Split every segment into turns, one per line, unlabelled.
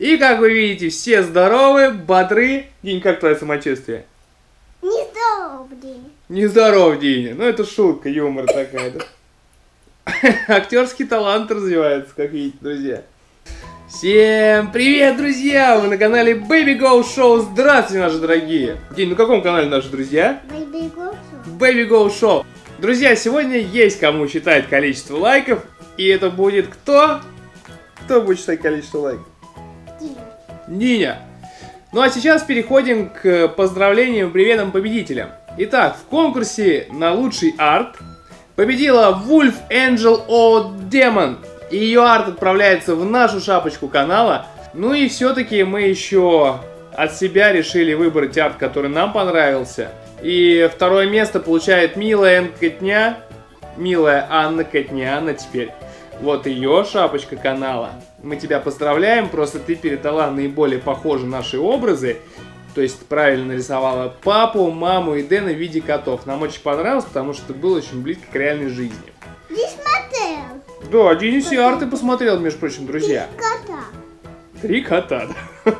И, как вы видите, все здоровы, бодры. День, как твое самочувствие?
Нездоров день.
Нездоров, Диня. Ну, это шутка, юмор такая, да? Актерский талант развивается, как видите, друзья. Всем привет, друзья! Вы на канале Baby Go Show. Здравствуйте, наши дорогие! День, на каком канале наши друзья?
Baby Gosu.
Baby Go Show. Друзья, сегодня есть кому считать количество лайков. И это будет кто? Кто будет считать количество лайков? Ниня. Ну а сейчас переходим к поздравлениям приветам победителям. Итак, в конкурсе на лучший арт победила Wolf Angel O Demon. И ее арт отправляется в нашу шапочку канала. Ну и все-таки мы еще от себя решили выбрать арт, который нам понравился. И второе место получает милая Котня. Милая Анна Котняна теперь. Вот ее шапочка канала. Мы тебя поздравляем, просто ты передала наиболее похожие наши образы. То есть правильно нарисовала папу, маму и Дэна в виде котов. Нам очень понравилось, потому что было очень близко к реальной жизни.
Не смотрел.
Да, Денис и арты посмотрел, между прочим, друзья.
Кота.
Три кота, да.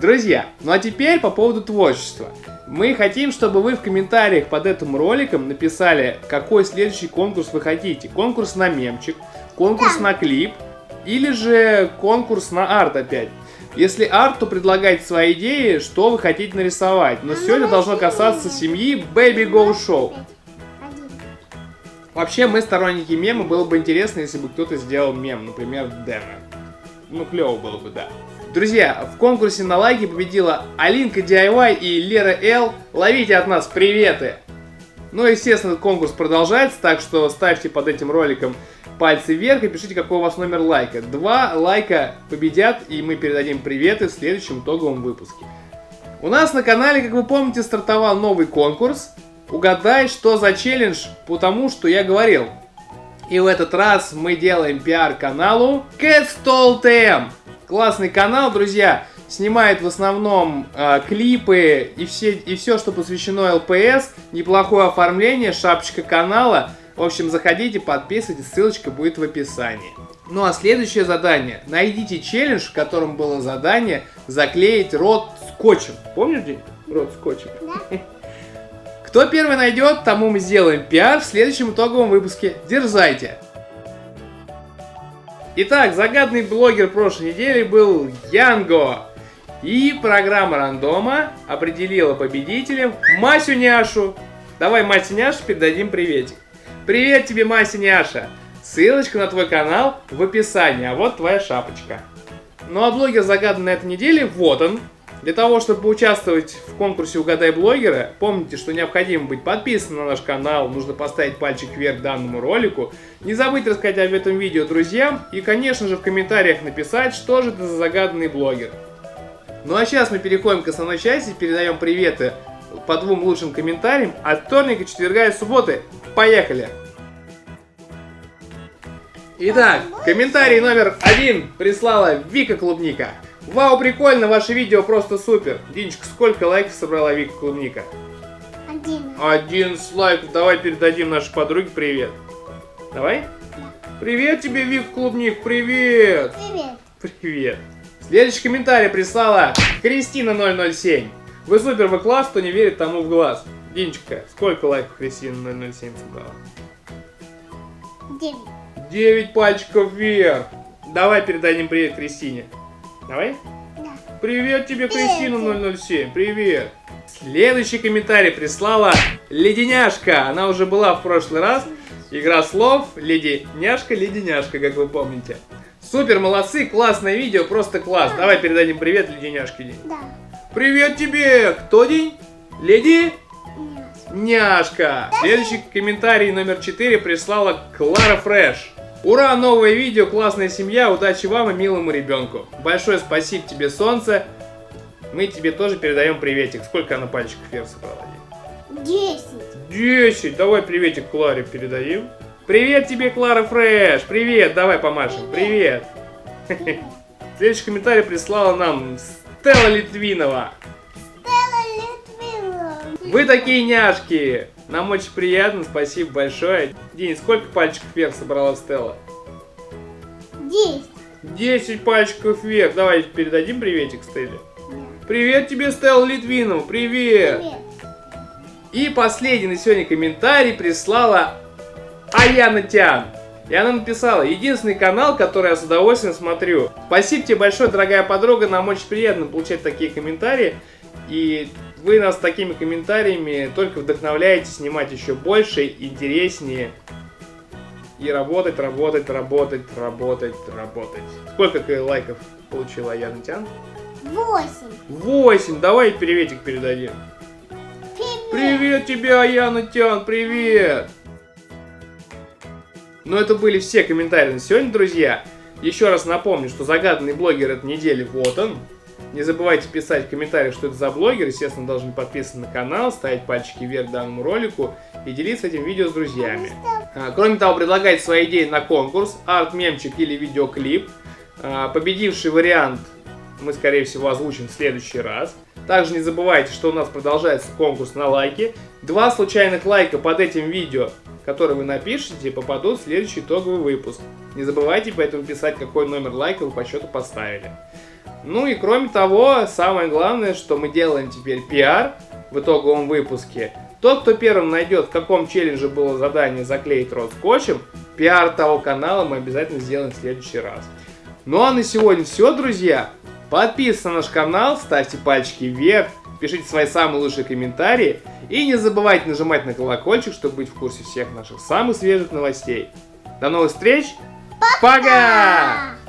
Друзья, ну а теперь по поводу творчества. Мы хотим, чтобы вы в комментариях под этим роликом написали, какой следующий конкурс вы хотите. Конкурс на мемчик, конкурс на клип или же конкурс на арт опять. Если арт, то предлагайте свои идеи, что вы хотите нарисовать. Но сегодня должно касаться семьи Baby Go Show. Вообще, мы сторонники мема, было бы интересно, если бы кто-то сделал мем, например, Дэна. Ну, клево было бы, да. Друзья, в конкурсе на лайки победила Алинка DIY и Лера Л. Ловите от нас приветы! Ну, естественно, конкурс продолжается, так что ставьте под этим роликом пальцы вверх и пишите, какой у вас номер лайка. Два лайка победят, и мы передадим приветы в следующем итоговом выпуске. У нас на канале, как вы помните, стартовал новый конкурс. Угадай, что за челлендж, потому что я говорил. И в этот раз мы делаем пиар каналу Cat Stall TM. Классный канал, друзья. Снимает в основном э, клипы и все, и все, что посвящено ЛПС. Неплохое оформление, шапочка канала. В общем, заходите, подписывайтесь, ссылочка будет в описании. Ну а следующее задание. Найдите челлендж, в котором было задание заклеить рот скотчем. Помнишь, День? Рот скотчем.
Да.
Кто первый найдет, тому мы сделаем пиар в следующем итоговом выпуске. Дерзайте! Итак, загадный блогер прошлой недели был Янго. И программа рандома определила победителем Масю Няшу. Давай, Мася Няша, передадим приветик. Привет тебе, Мася Няша. Ссылочка на твой канал в описании, а вот твоя шапочка. Ну а блогер загадан на этой неделе, вот он. Для того, чтобы поучаствовать в конкурсе «Угадай блогера», помните, что необходимо быть подписанным на наш канал, нужно поставить пальчик вверх данному ролику, не забыть рассказать об этом видео друзьям и, конечно же, в комментариях написать, что же это за загаданный блогер. Ну а сейчас мы переходим к основной части, передаем приветы по двум лучшим комментариям от вторника, четверга и субботы. Поехали! Итак, комментарий номер один прислала Вика Клубника. Вау, прикольно, ваше видео просто супер. Диночка, сколько лайков собрала Вика Клубника?
Один.
Один лайков. Давай передадим нашей подруге привет. Давай? Привет тебе, Вика Клубник, привет!
Привет.
Привет. Следующий комментарий прислала Кристина 007. Вы супер, вы класс, кто не верит тому в глаз. Диночка, сколько лайков Кристина 007 собрала?
Девять.
9 пальчиков вверх. Давай передадим привет Кристине. Давай.
Да.
Привет тебе. Кристина 007. Привет. Следующий комментарий прислала Леденяшка. Она уже была в прошлый раз. Игра слов. Леденяшка, Леденяшка, как вы помните. Супер, молодцы, классное видео, просто класс. Давай передадим привет Леденяшке. День.
Да.
Привет тебе! Кто день? Леди? Няшка. Следующий комментарий номер 4 прислала Клара Фрэш. Ура, новое видео, классная семья, удачи вам и милому ребенку. Большое спасибо тебе, солнце. Мы тебе тоже передаем приветик. Сколько она пальчиков вверх собрала?
Десять.
10. Давай приветик Кларе передадим. Привет тебе, Клара Фрэш. Привет, давай помашем. Привет. Следующий комментарий прислала нам Стелла Литвинова.
Стелла Литвинова.
Вы такие няшки! Нам очень приятно, спасибо большое. День, сколько пальчиков вверх собрала Стелла?
Десять.
10 пальчиков вверх. Давай передадим приветик Стелле. Привет тебе, Стелла Литвинова, привет!
Привет.
И последний на сегодня комментарий прислала Аяна Тян. И она написала, единственный канал, который я с удовольствием смотрю. Спасибо тебе большое, дорогая подруга, нам очень приятно получать такие комментарии. И вы нас такими комментариями только вдохновляете снимать еще больше, интереснее. И работать, работать, работать, работать, работать. Сколько лайков получила Аяна Тян?
Восемь.
8. Давай приветик передадим.
Привет.
Привет тебе, Аяна Тян, привет! Ну, это были все комментарии на сегодня, друзья. Еще раз напомню, что загаданный блогер этой недели вот он. Не забывайте писать в комментариях, что это за блогер. Естественно, должны подписываться на канал, ставить пальчики вверх данному ролику и делиться этим видео с друзьями. А, Кроме того, предлагайте свои идеи на конкурс, арт-мемчик или видеоклип. А, Победивший вариант мы, скорее всего, озвучим в следующий раз. Также не забывайте, что у нас продолжается конкурс на лайки. Два случайных лайка под этим видео, которые вы напишите, попадут в следующий итоговый выпуск. Не забывайте поэтому писать, какой номер лайка вы по счету поставили. Ну и кроме того, самое главное, что мы делаем теперь пиар в итоговом выпуске. Тот, кто первым найдет, в каком челлендже было задание заклеить рот скотчем, пиар того канала мы обязательно сделаем в следующий раз. Ну а на сегодня все, друзья. Подписывайтесь на наш канал, ставьте пальчики вверх, пишите свои самые лучшие комментарии и не забывайте нажимать на колокольчик, чтобы быть в курсе всех наших самых свежих новостей. До новых встреч! Пока!
А.